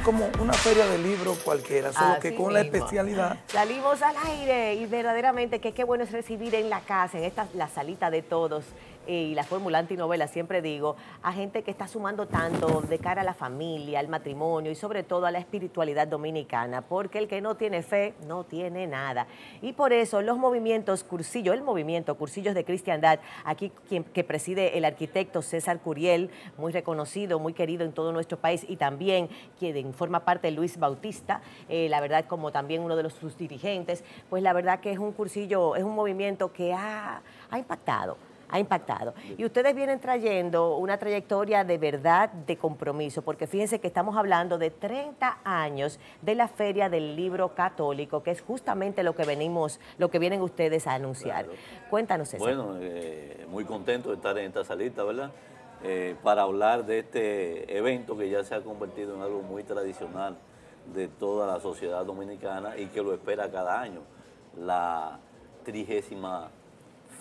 Es como una feria de libros cualquiera, solo que con la especialidad. Salimos al aire y verdaderamente que qué bueno es recibir en la casa, en esta la salita de todos, y la fórmula antinovela, siempre digo, a gente que está sumando tanto de cara a la familia, al matrimonio y sobre todo a la espiritualidad dominicana, porque el que no tiene fe no tiene nada. Y por eso los movimientos Cursillo, el movimiento Cursillos de Cristiandad, aquí quien, que preside el arquitecto César Curiel, muy reconocido, muy querido en todo nuestro país y también quien forma parte de Luis Bautista, eh, la verdad como también uno de los, sus dirigentes, pues la verdad que es un cursillo, es un movimiento que ha, ha impactado ha impactado. Y ustedes vienen trayendo una trayectoria de verdad, de compromiso, porque fíjense que estamos hablando de 30 años de la Feria del Libro Católico, que es justamente lo que venimos, lo que vienen ustedes a anunciar. Cuéntanos eso. Bueno, eh, muy contento de estar en esta salita, ¿verdad? Eh, para hablar de este evento que ya se ha convertido en algo muy tradicional de toda la sociedad dominicana y que lo espera cada año. La trigésima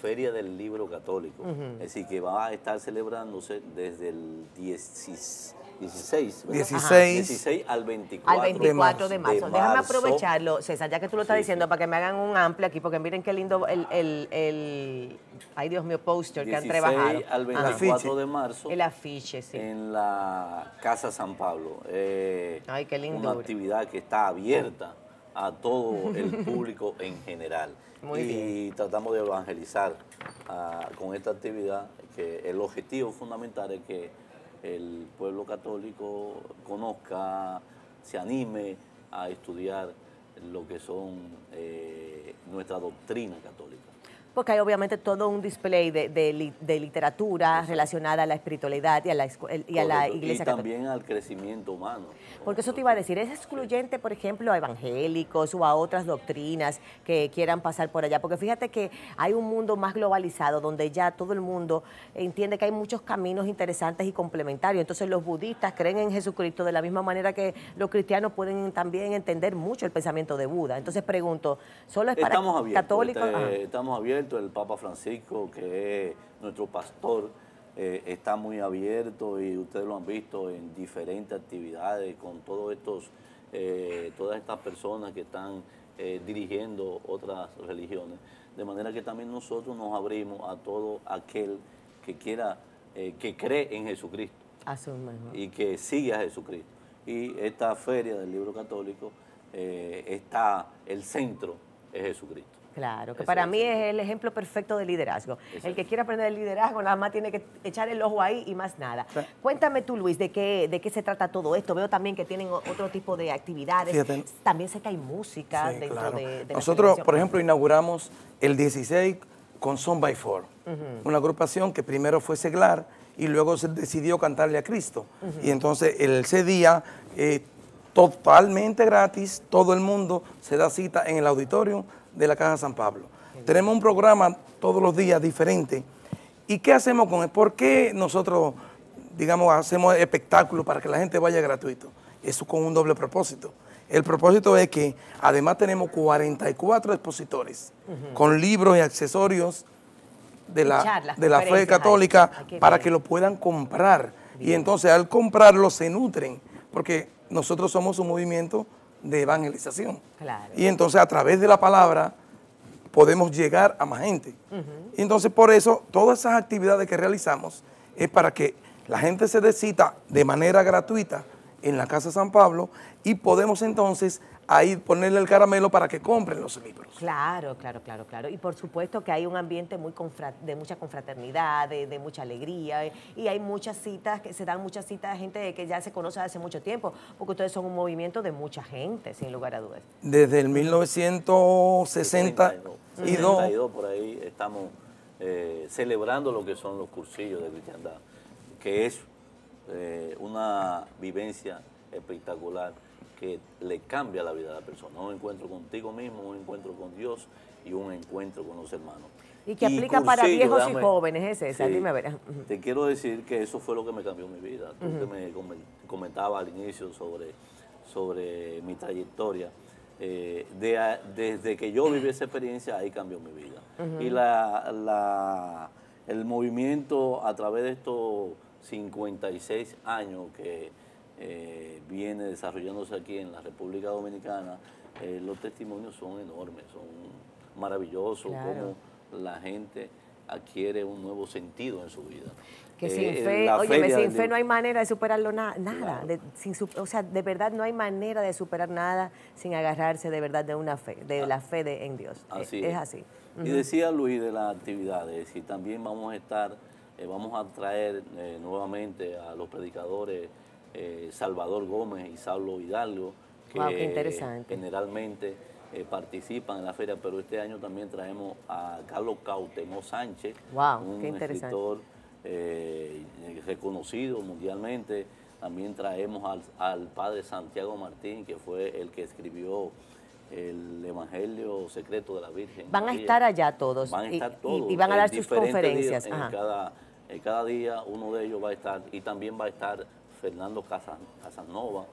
Feria del Libro Católico. Es decir, que va a estar celebrándose desde el 16, 16, 16, al 24, al 24 de, marzo. Déjame aprovecharlo, César, ya que tú lo estás diciendo, para que me hagan un amplio aquí, porque miren qué lindo el, el, el ay Dios mío, póster que han trabajado. al 24 de marzo. El afiche, sí. En la Casa San Pablo. Eh, ay, qué lindo. Una actividad que está abierta a todo el público en general. y tratamos de evangelizar ah, con esta actividad, que el objetivo fundamental es que el pueblo católico conozca, se anime a estudiar lo que son eh, nuestra doctrina católica porque hay obviamente todo un display de, literatura relacionada a la espiritualidad y a la, y a la iglesia y también al crecimiento humano. Porque eso te iba a decir, ¿es excluyente, por ejemplo, a evangélicos o a otras doctrinas que quieran pasar por allá? Porque fíjate que hay un mundo más globalizado donde ya todo el mundo entiende que hay muchos caminos interesantes y complementarios. Entonces los budistas creen en Jesucristo de la misma manera que los cristianos pueden también entender mucho el pensamiento de Buda. Entonces pregunto, ¿solo es para católicos? estamos abiertos el Papa Francisco, que es nuestro pastor, eh, está muy abierto y ustedes lo han visto en diferentes actividades con todos estos, eh, todas estas personas que están eh, dirigiendo otras religiones. De manera que también nosotros nos abrimos a todo aquel que quiera, que cree en Jesucristo y que sigue a Jesucristo. Y esta feria del libro católico está, el centro es Jesucristo. Claro, que para mí es el ejemplo perfecto de liderazgo. El que quiere aprender el liderazgo nada más tiene que echar el ojo ahí y más nada. Cuéntame tú, Luis, de qué, de qué se trata todo esto. Veo también que tienen otro tipo de actividades. También sé que hay música dentro de, Nosotros, por ejemplo, inauguramos el 16 con Son by Four, una agrupación que primero fue seglar y luego se decidió cantarle a Cristo. Y entonces ese día... Eh, totalmente gratis, todo el mundo se da cita en el auditorio de la Caja San Pablo. Tenemos un programa todos los días diferente. ¿Y qué hacemos con él? ¿Por qué nosotros, digamos, hacemos espectáculos para que la gente vaya gratuito? Eso con un doble propósito. El propósito es que además tenemos 44 expositores con libros y accesorios de la, de la fe católica para que lo puedan comprar. Y entonces al comprarlo se nutren, porque nosotros somos un movimiento de evangelización. Y entonces a través de la palabra podemos llegar a más gente. Y entonces por eso todas esas actividades que realizamos es para que la gente se decita de manera gratuita en la Casa San Pablo y podemos entonces ahí ponerle el caramelo para que compren los libros. Claro, claro, claro, claro. Y por supuesto que hay un ambiente muy de mucha confraternidad, de, mucha alegría, eh, y hay muchas citas, que se dan muchas citas de gente que ya se conoce hace mucho tiempo, porque ustedes son un movimiento de mucha gente, sin lugar a dudas. Desde el 1962. 62 por ahí estamos eh, celebrando lo que son los cursillos de cristiandad, que es eh, una vivencia espectacular que le cambia la vida a la persona. Un encuentro contigo mismo, un encuentro con Dios y un encuentro con los hermanos. Y que aplica para viejos y jóvenes, es esa, dime a ver. Te quiero decir que eso fue lo que me cambió mi vida. Tú que me comentaba al inicio sobre, sobre mi trayectoria. Eh, desde que yo viví esa experiencia, ahí cambió mi vida. Y la, el movimiento a través de estos 56 años que eh, viene desarrollándose aquí en la República Dominicana, eh, los testimonios son enormes, son maravillosos, como la gente adquiere un nuevo sentido en su vida. Que sin fe, oye, sin fe no hay manera de superarlo nada. sin, o sea, de verdad no hay manera de superar nada sin agarrarse de verdad de una fe, de ah. la fe de, en Dios. Así es, así. Y decía Luis de las actividades, y también vamos a estar, eh, vamos a traer eh, nuevamente a los predicadores eh, Salvador Gómez y Saulo Hidalgo, que generalmente participan en la feria, pero este año también traemos a Carlos Cautemo Sánchez, un escritor reconocido mundialmente. También traemos al, al padre Santiago Martín, que fue el que escribió el Evangelio Secreto de la Virgen. Van a estar allá todos. Van a estar todos. Y, van a dar sus conferencias. en, cada, cada, día uno de ellos va a estar, y también va a estar Fernando Casanova.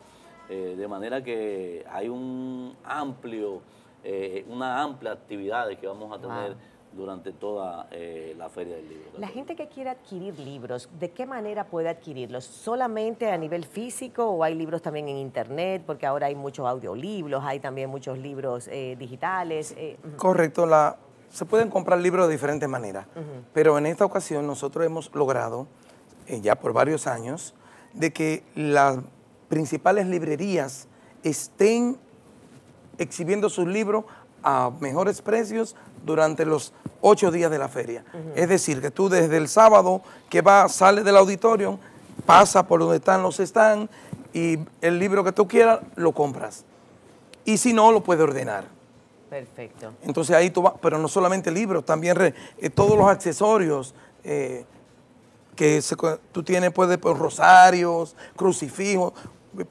Eh, de manera que hay un amplio, eh, una amplia actividad que vamos a tener durante toda eh, la Feria del Libro. La gente que quiere adquirir libros, ¿de qué manera puede adquirirlos? ¿Solamente a nivel físico o hay libros también en Internet? Porque ahora hay muchos audiolibros, hay también muchos libros eh, digitales. Eh, Correcto, la, se pueden comprar libros de diferentes maneras, pero en esta ocasión nosotros hemos logrado, ya por varios años, de que las principales librerías estén exhibiendo sus libros a mejores precios durante los ocho días de la feria. Es decir, que tú desde el sábado que va, sale del auditorio, pasa por donde están los stands y el libro que tú quieras lo compras. Y si no, lo puedes ordenar. Perfecto. Entonces ahí tú vas, pero no solamente libros, también eh, todos los accesorios eh, que tú tienes, puedes por rosarios, crucifijos,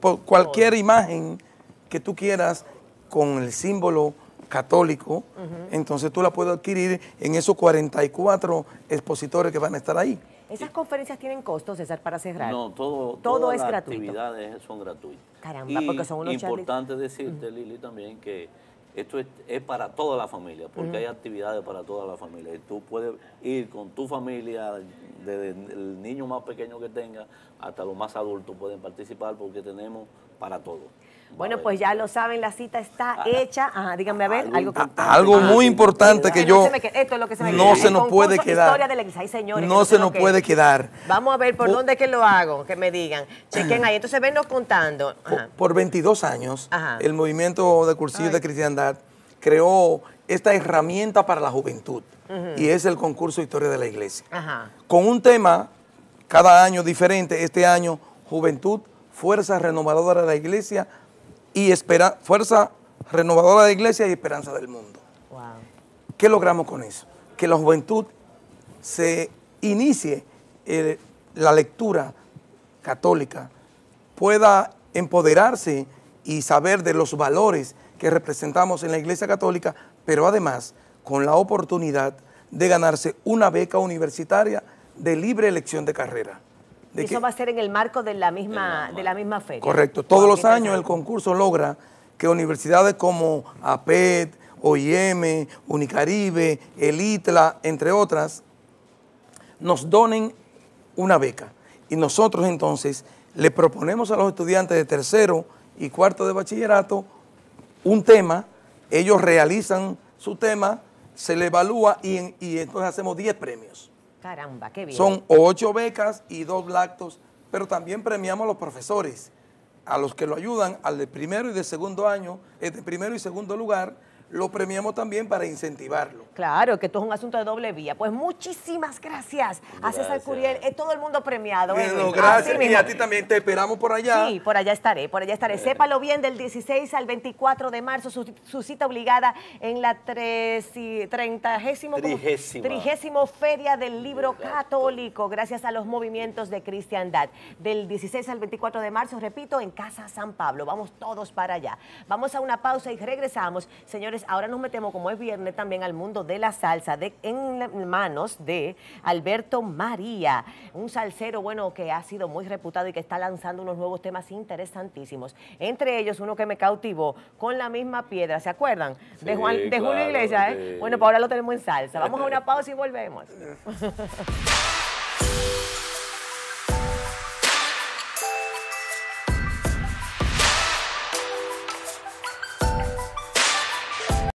por cualquier imagen que tú quieras con el símbolo católico, entonces tú la puedes adquirir en esos 44 expositores que van a estar ahí. ¿Esas conferencias tienen costos, César, para cerrar? No, todo, todo es las gratuito. actividades son gratuitas. Caramba, porque son unos importante decirte, Lili, también que esto es, para toda la familia, porque hay actividades para toda la familia. Y tú puedes ir con tu familia, desde el niño más pequeño que tenga hasta los más adultos pueden participar porque tenemos para todos. Bueno, pues ya lo saben, la cita está ah, hecha. Ajá, díganme a ver, algo, algo muy importante que yo esto es lo que se me no se nos puede quedar. no se nos puede quedar. Vamos a ver por, dónde es que lo hago, que me digan. Chequen ahí, entonces vennos contando. Por, 22 años, el movimiento de cursillos de cristiandad creó esta herramienta para la juventud y es el concurso Historia de la Iglesia. Con un tema cada año diferente, este año Juventud, Fuerza Renovadora de la Iglesia y espera, fuerza renovadora de la iglesia y esperanza del mundo. ¿Qué logramos con eso? Que la juventud se inicie eh, la lectura católica, pueda empoderarse y saber de los valores que representamos en la iglesia católica, pero además con la oportunidad de ganarse una beca universitaria de libre elección de carrera eso va a ser en el marco de la misma, de la misma feria. Correcto. Todos los años el concurso logra que universidades como APET, OIM, Unicaribe, el ITLA, entre otras, nos donen una beca. Y nosotros entonces le proponemos a los estudiantes de tercero y cuarto de bachillerato un tema, ellos realizan su tema, se le evalúa y, y entonces hacemos 10 premios. Caramba, qué bien. Son ocho becas y dos lactos, pero también premiamos a los profesores, a los que lo ayudan al de primero y de segundo año, de primero y segundo lugar, lo premiamos también para incentivarlo. Claro, que esto es un asunto de doble vía. Pues muchísimas gracias, a César Curiel, es todo el mundo premiado. Bueno, gracias, y a ti también te esperamos por allá. Sí, por allá estaré, por allá estaré. Sépalo bien, del 16 al 24 de marzo, su, cita obligada en la trigésimo, trigésimo Feria del Libro Católico, gracias a los movimientos de cristiandad. Del 16 al 24 de marzo, repito, en Casa San Pablo. Vamos todos para allá. Vamos a una pausa y regresamos. Señores, ahora nos metemos, como es viernes, también al mundo de la salsa, de, en manos de Alberto María, un salsero, bueno, que ha sido muy reputado y que está lanzando unos nuevos temas interesantísimos. Entre ellos, uno que me cautivó, con la misma piedra, ¿se acuerdan? de, Juan, de Julio Iglesias, ¿eh? Bueno, pues ahora lo tenemos en salsa. Vamos a una pausa y volvemos.